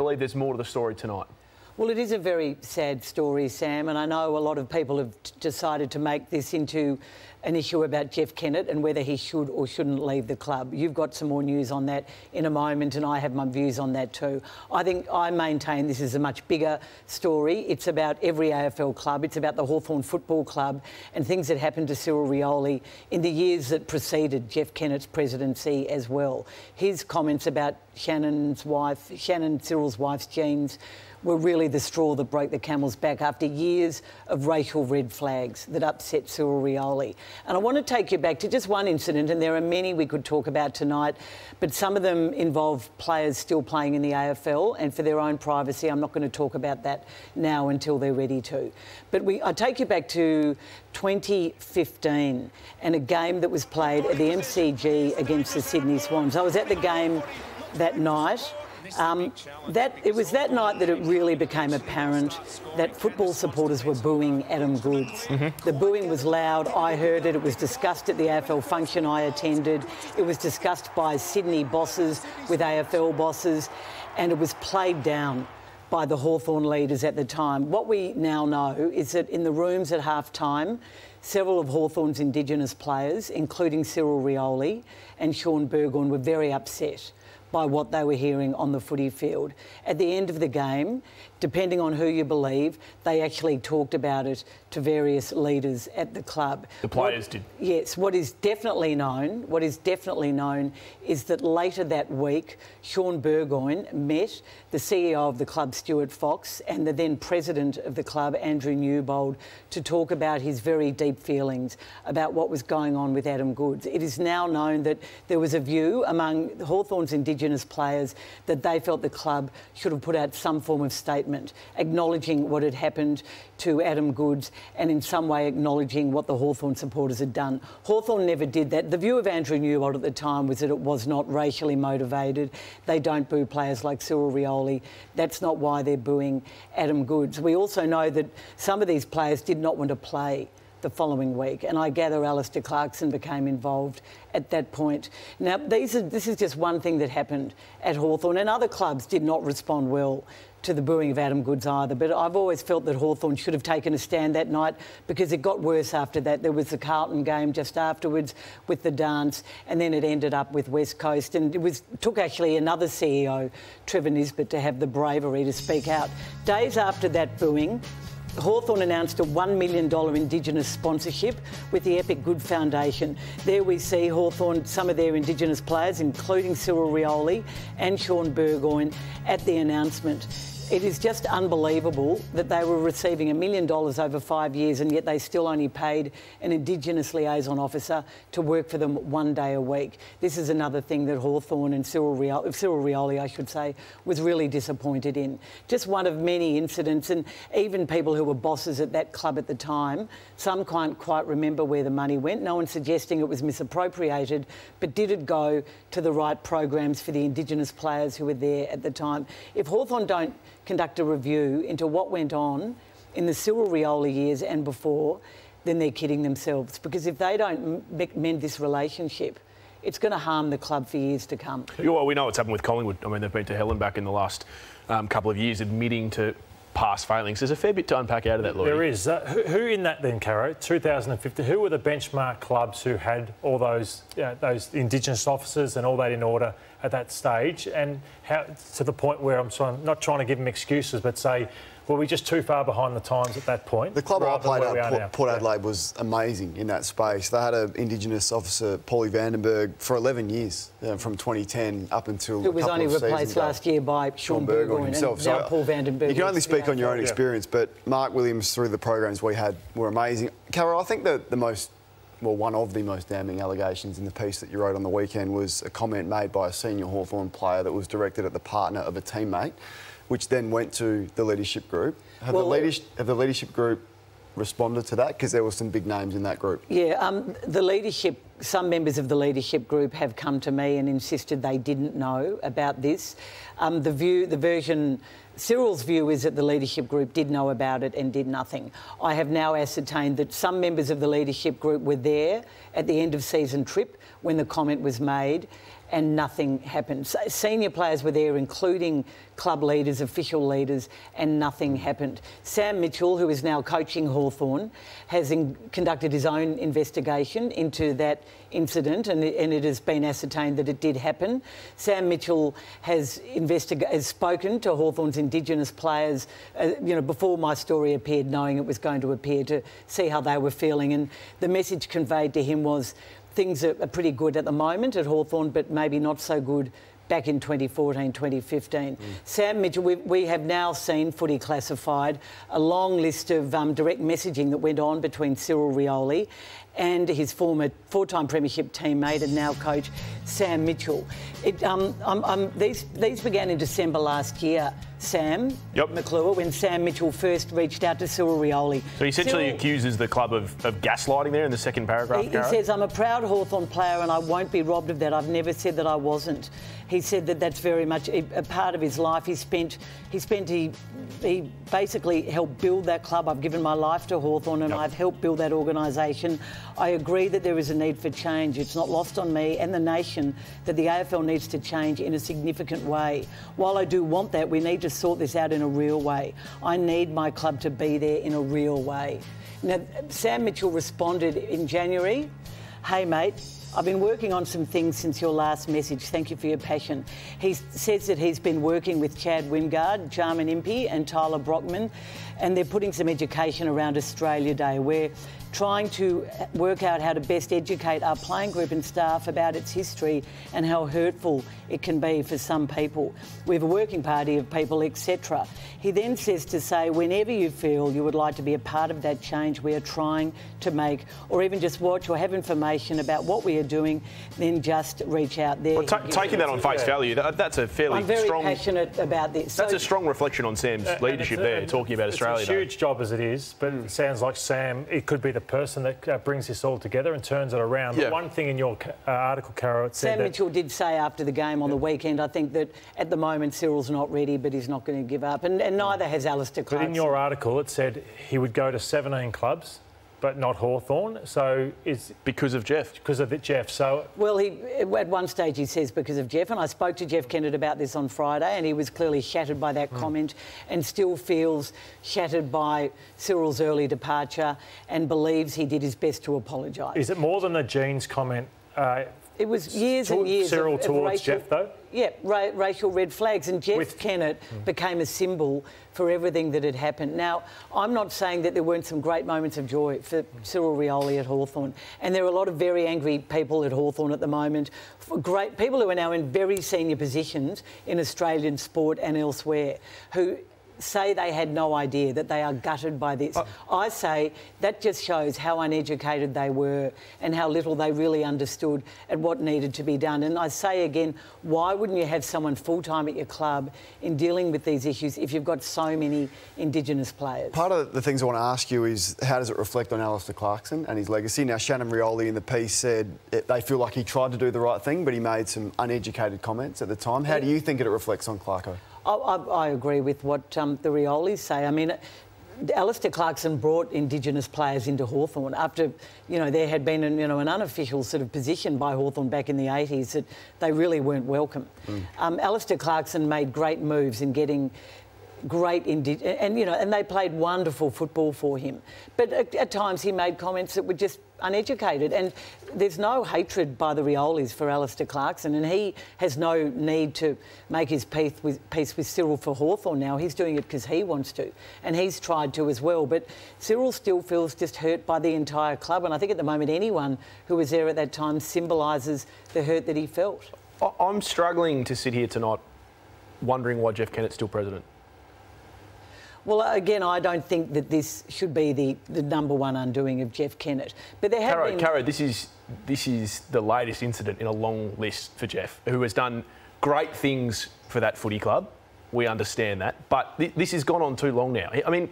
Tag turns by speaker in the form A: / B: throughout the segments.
A: believe there's more to the story tonight.
B: Well, it is a very sad story, Sam, and I know a lot of people have decided to make this into an issue about Jeff Kennett and whether he should or shouldn't leave the club. You've got some more news on that in a moment, and I have my views on that too. I think I maintain this is a much bigger story. It's about every AFL club, it's about the Hawthorn Football Club and things that happened to Cyril Rioli in the years that preceded Jeff Kennett's presidency as well. His comments about Shannon's wife, Shannon Cyril's wife's genes were really the straw that broke the camel's back after years of racial red flags that upset Cyril Rioli. And I want to take you back to just one incident, and there are many we could talk about tonight, but some of them involve players still playing in the AFL, and for their own privacy, I'm not going to talk about that now until they're ready to. But we, I take you back to 2015 and a game that was played at the MCG against the Sydney Swans. I was at the game that night. Um, that it was that night that it really became apparent that football supporters were booing Adam Goodes. Mm-hmm. The booing was loud. I heard it. It was discussed at the AFL function I attended. It was discussed by Sydney bosses with AFL bosses, and it was played down by the Hawthorn leaders at the time. What we now know is that in the rooms at half time, several of Hawthorn's Indigenous players, including Cyril Rioli and Shaun Burgoyne, were very upset by what they were hearing on the footy field. At the end of the game, depending on who you believe, they actually talked about it to various leaders at the club.
A: The players
B: what,
A: did.
B: Yes, what is definitely known, what is definitely known is that later that week, Shaun Burgoyne met the CEO of the club, Stuart Fox, and the then president of the club, Andrew Newbold, to talk about his very deep feelings about what was going on with Adam Goodes. It is now known that there was a view among Hawthorn's Indigenous players that they felt the club should have put out some form of statement acknowledging what had happened to Adam Goodes and in some way acknowledging what the Hawthorn supporters had done. Hawthorn never did that. The view of Andrew Newbold at the time was that it was not racially motivated. They don't boo players like Cyril Rioli. That's not why they're booing Adam Goodes. We also know that some of these players did not want to play the following week, and I gather Alastair Clarkson became involved at that point. Now, these are, this is just one thing that happened at Hawthorn, and other clubs did not respond well to the booing of Adam Goodes either. But I've always felt that Hawthorn should have taken a stand that night because it got worse after that. There was the Carlton game just afterwards with the dance, and then it ended up with West Coast. And it was took actually another CEO, Trevor Nisbett, to have the bravery to speak out. Days after that booing, Hawthorn announced a $1 million Indigenous sponsorship with the Epic Good Foundation. There we see Hawthorn, some of their Indigenous players, including Cyril Rioli and Shaun Burgoyne, at the announcement. It is just unbelievable that they were receiving a million dollars over five years and yet they still only paid an Indigenous liaison officer to work for them one day a week. This is another thing that Hawthorn and Cyril Rioli, Cyril Rioli, I should say, was really disappointed in. Just one of many incidents, and even people who were bosses at that club at the time, some can't quite remember where the money went. No one's suggesting it was misappropriated, but did it go to the right programs for the Indigenous players who were there at the time? If Hawthorn don't conduct a review into what went on in the Cyril Rioli years and before, then they're kidding themselves. Because if they don't mend this relationship, it's going to harm the club for years to come.
A: Well, we know what's happened with Collingwood. I mean, they've been to hell and back in the last um, couple of years, admitting to past failings. There's a fair bit to unpack out of that, Lloyd.
C: There is. Uh, who, who, in that then, Caro? 2050. Who were the benchmark clubs who had all those those Indigenous officers and all that in order at that stage? And how to the point where I'm not trying to give them excuses, but say were we just too far behind the times at that point?
D: The club I played at, Port, Port, Adelaide, was amazing in that space. They had an Indigenous officer, Paulie Vandenberg, for 11 years, uh, from 2010 up until.
B: Who was only replaced last year by Shaun Burgoyne himself. And so now Paul Vandenberg.
D: You can only speak on your own experience, yeah. but Mark Williams, through the programs we had, were amazing. Carol, I think that the most well, one of the most damning allegations in the piece that you wrote on the weekend was a comment made by a senior Hawthorn player that was directed at the partner of a teammate which then went to the leadership group. Have, well, the, leadership, have the leadership group responded to that? Because there were some big names in that group.
B: Yeah, um, the leadership, some members of the leadership group have come to me and insisted they didn't know about this. Um, the view, the version, Cyril's view is that the leadership group did know about it and did nothing. I have now ascertained that some members of the leadership group were there at the end of season trip when the comment was made and nothing happened. So senior players were there, including club leaders, official leaders, and nothing happened. Sam Mitchell, who is now coaching Hawthorn, has in, conducted his own investigation into that incident, and, and, it has been ascertained that it did happen. Sam Mitchell has, has spoken to Hawthorn's Indigenous players, uh, you know, before my story appeared, knowing it was going to appear, to see how they were feeling. And the message conveyed to him was things are, are pretty good at the moment at Hawthorn, but maybe not so good back in 2014, 2015. Mm. Sam Mitchell, we, we, have now seen footy classified a long list of um, direct messaging that went on between Cyril Rioli and his former four-time premiership teammate and now coach Sam Mitchell. It, um, um, um, these, these began in December last year. Sam
A: yep.
B: McClure, when Sam Mitchell first reached out to Cyril Rioli.
A: So he essentially
B: Cyril,
A: accuses the club of, of gaslighting there in the second paragraph.
B: He, he says, I'm a proud Hawthorn player and I won't be robbed of that. I've never said that I wasn't. He said that that's very much a, a part of his life. He spent, he spent, he, he basically helped build that club. I've given my life to Hawthorn and yep. I've helped build that organisation. I agree that there is a need for change. It's not lost on me and the nation that the AFL needs to change in a significant way. While I do want that, we need to sort this out in a real way. I need my club to be there in a real way. Now, Sam Mitchell responded in January, hey mate, I've been working on some things since your last message. Thank you for your passion. He says that he's been working with Chad Wingard, Jarman Impey, and Tyler Brockman, and they're putting some education around Australia Day. We're trying to work out how to best educate our playing group and staff about its history and how hurtful it can be for some people. We have a working party of people, etc. He then says to say, whenever you feel you would like to be a part of that change we are trying to make, or even just watch or have information about what we are doing, then just reach out there.
A: Well, taking that on face value, that, that's a fairly
B: I'm very
A: strong.
B: passionate about this.
A: That's so, a strong reflection on Sam's uh, leadership there, talking about Australia.
C: It's a huge job as it is, but it sounds like Sam. It could be the person that uh, brings this all together and turns it around. Yeah. one thing in your uh, article, Carol, it said
B: Sam Mitchell did say after the game on yeah. the weekend, I think that at the moment Cyril's not ready, but he's not going to give up, and, and neither has Alastair Clarkson.
C: But in your article, it said he would go to 17 clubs but not Hawthorn. So is
A: because of Jeff.
C: Because of it, Jeff. So
B: well, he at one stage he says because of Jeff, and I spoke to Jeff Kennett about this on Friday, and he was clearly shattered by that mm. comment, and still feels shattered by Cyril's early departure, and believes he did his best to apologise.
C: Is it more than a genes comment? Uh,
B: it was years and years
C: Cyril
B: of,
C: towards
B: racial,
C: Jeff, though.
B: Yeah, ra- racial red flags, and Jeff With, Kennett mm. became a symbol for everything that had happened. Now, I'm not saying that there weren't some great moments of joy for Cyril Rioli at Hawthorn, and there are a lot of very angry people at Hawthorn at the moment. Great people who are now in very senior positions in Australian sport and elsewhere, who say they had no idea, that they are gutted by this. Uh, I say that just shows how uneducated they were and how little they really understood at what needed to be done. And I say again, why wouldn't you have someone full time at your club in dealing with these issues if you've got so many Indigenous players?
D: Part of the things I want to ask you is how does it reflect on Alastair Clarkson and his legacy? Now, Shannon Rioli in the piece said it, they feel like he tried to do the right thing, but he made some uneducated comments at the time. How do you think it reflects on Clarko?
B: I, I, agree with what um, the Riolis say. I mean, Alastair Clarkson brought Indigenous players into Hawthorn after, you know, there had been an, you know, an unofficial sort of position by Hawthorn back in the 80s that they really weren't welcome. Mm. Um, Alastair Clarkson made great moves in getting great indi- and you know and they played wonderful football for him but at, at, times he made comments that were just uneducated and there's no hatred by the Riolis for Alastair Clarkson and he has no need to make his peace with, peace with Cyril for Hawthorn now he's doing it because he wants to and he's tried to as well but Cyril still feels just hurt by the entire club and I think at the moment anyone who was there at that time symbolises the hurt that he felt.
A: I'm struggling to sit here tonight wondering why Jeff Kennett's still president.
B: Well, again, I don't think that this should be the, the number one undoing of Jeff Kennett. But there have
A: Caro,
B: been...
A: Caro, this is this is the latest incident in a long list for Jeff, who has done great things for that footy club. We understand that, but th- this has gone on too long now. I mean,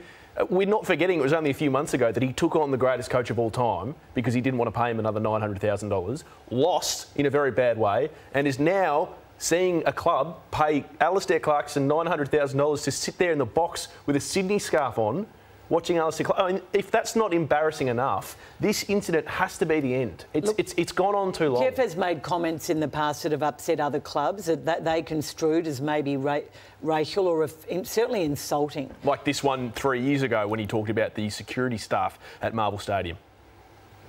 A: we're not forgetting it was only a few months ago that he took on the greatest coach of all time because he didn't want to pay him another $900,000, lost in a very bad way, and is now seeing a club pay Alastair Clarkson $900,000 to sit there in the box with a Sydney scarf on watching Alistair Clark. I mean, if that's not embarrassing enough, this incident has to be the end. It's,
B: Look,
A: it's, it's gone on too long.
B: Jeff has made comments in the past that have upset other clubs that they construed as maybe ra- racial or certainly insulting.
A: Like this one three years ago when he talked about the security staff at Marvel Stadium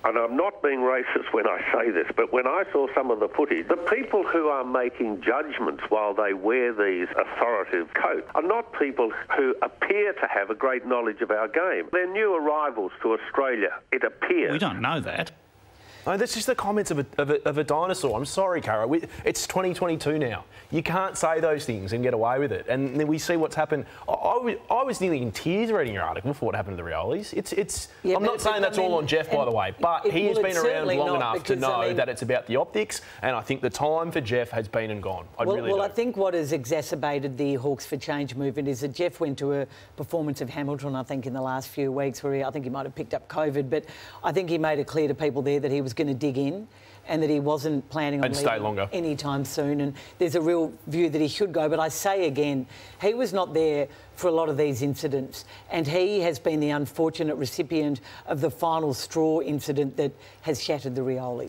E: and I'm not being racist when I say this, but when I saw some of the footage, the people who are making judgments while they wear these authoritative coats are not people who appear to have a great knowledge of our game. They're new arrivals to Australia, it appears.
F: We don't know that.
A: Oh, that's just the comments of a, of a, of a dinosaur. I'm sorry, Caro. We, it's 2022 now. You can't say those things and get away with it. And then we see what's happened. I, I, I was nearly in tears reading your article for what happened to the Riolis. It's, it's.
B: Yeah,
A: I'm not saying that's
B: I mean,
A: all on Jeff, by the way, but
B: it,
A: he has
B: well,
A: been around long enough to know
B: mean,
A: that it's about the optics. And I think the time for Jeff has been and gone. I
B: well,
A: really
B: well. I think what has exacerbated the Hawks for Change movement is that Jeff went to a performance of Hamilton, I think, in the last few weeks, where he, I think he might have picked up COVID, but I think he made it clear to people there that he was going to dig in and that he wasn't planning on
A: and stay longer
B: anytime soon. And there's a real view that he should go. But I say again, he was not there for a lot of these incidents, and he has been the unfortunate recipient of the final straw incident that has shattered the Rioli.